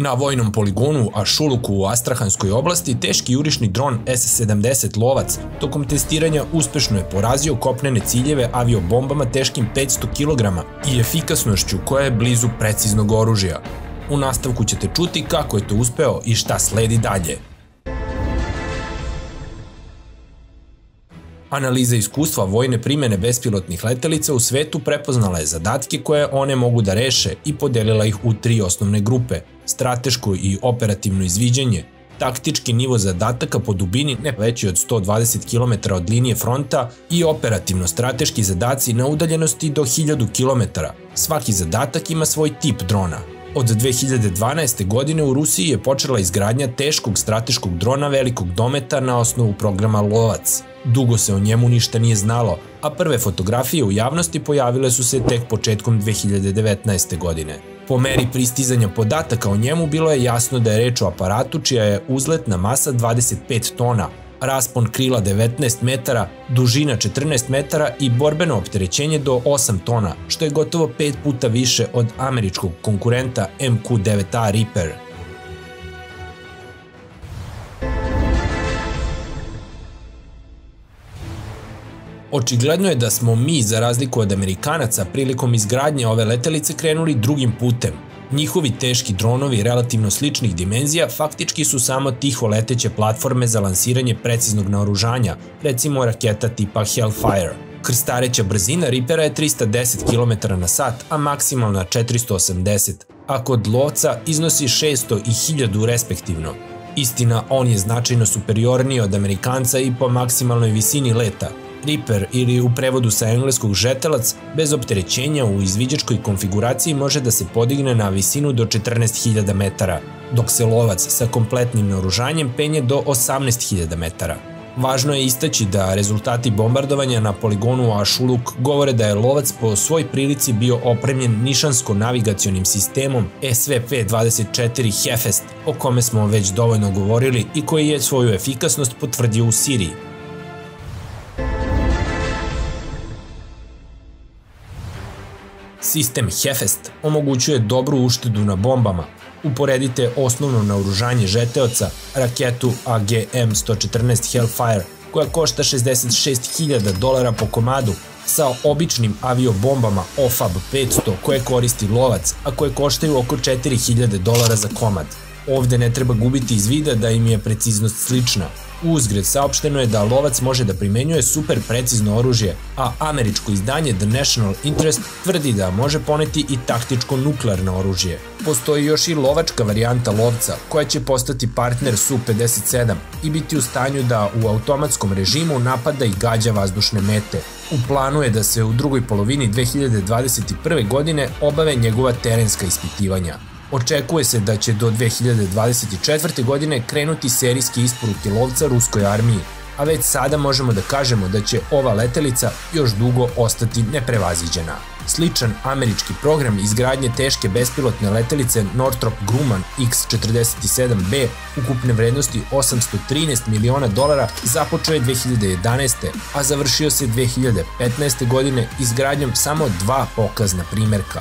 Na vojnom poligonu Ašuluku u Astrahanskoj oblasti teški jurišni dron S-70 Lovac tokom testiranja uspešno je porazio kopnene ciljeve aviobombama teškim 500 kg i efikasnošću koja je blizu preciznog oružja. U nastavku ćete čuti kako je to uspeo i šta sledi dalje. Analiza iskustva vojne primene bespilotnih letelica u svetu prepoznala je zadatke koje one mogu da reše i podelila ih u tri osnovne grupe – strateško i operativno izviđanje, taktički nivo zadataka po dubini ne veći od 120 km od linije fronta i operativno-strateški zadaci na udaljenosti do 1000 km. Svaki zadatak ima svoj tip drona. Od 2012. godine u Rusiji je počela izgradnja teškog strateškog drona velikog dometa na osnovu programa Lovac. Dugo se o njemu ništa nije znalo, a prve fotografije u javnosti pojavile su se tek početkom 2019. godine. Po meri pristizanja podataka o njemu bilo je jasno da je reč o aparatu čija je uzletna masa 25 tona, raspon krila 19 metara, dužina 14 metara i borbeno opterećenje do 8 tona, što je gotovo 5 puta više od američkog konkurenta MQ-9A Reaper. Očigledno je da smo mi, za razliku od Amerikanaca, prilikom izgradnje ove letelice krenuli drugim putem. Njihovi teški dronovi relativno sličnih dimenzija faktički su samo tiho leteće platforme za lansiranje preciznog naoružanja, recimo raketa tipa Hellfire. Krstareća brzina Reapera je 310 km na sat, a maksimalna 480, a kod lovca iznosi 600 i 1000 respektivno. Istina, on je značajno superiorniji od Amerikanca i po maksimalnoj visini leta, Reaper ili u prevodu sa engleskog žetelac bez opterećenja u izviđačkoj konfiguraciji može da se podigne na visinu do 14.000 metara, dok se lovac sa kompletnim naoružanjem penje do 18.000 metara. Važno je istaći da rezultati bombardovanja na poligonu Ašuluk govore da je lovac po svoj prilici bio opremljen nišansko-navigacionim sistemom SVP-24 Hefest, o kome smo već dovoljno govorili i koji je svoju efikasnost potvrdio u Siriji, Sistem Hefest omogućuje dobru uštedu na bombama. Uporedite osnovno naoružanje žeteoca, raketu AGM-114 Hellfire, koja košta 66.000 dolara po komadu, sa običnim aviobombama OFAB 500 koje koristi lovac, a koje koštaju oko 4000 dolara za komad. Ovde ne treba gubiti iz vida da im je preciznost slična, Uzgred saopšteno je da lovac može da primenjuje super precizno oružje, a američko izdanje The National Interest tvrdi da može poneti i taktičko nuklearno oružje. Postoji još i lovačka varijanta lovca, koja će postati partner Su-57 i biti u stanju da u automatskom režimu napada i gađa vazdušne mete. U planu je da se u drugoj polovini 2021. godine obave njegova terenska ispitivanja. Očekuje se da će do 2024. godine krenuti serijski isporuke lovca ruskoj armiji, a već sada možemo da kažemo da će ova letelica još dugo ostati neprevaziđena. Sličan američki program izgradnje teške bespilotne letelice Northrop Grumman X-47B ukupne vrednosti 813 miliona dolara započeo je 2011. a završio se 2015. godine izgradnjom samo dva pokazna primerka.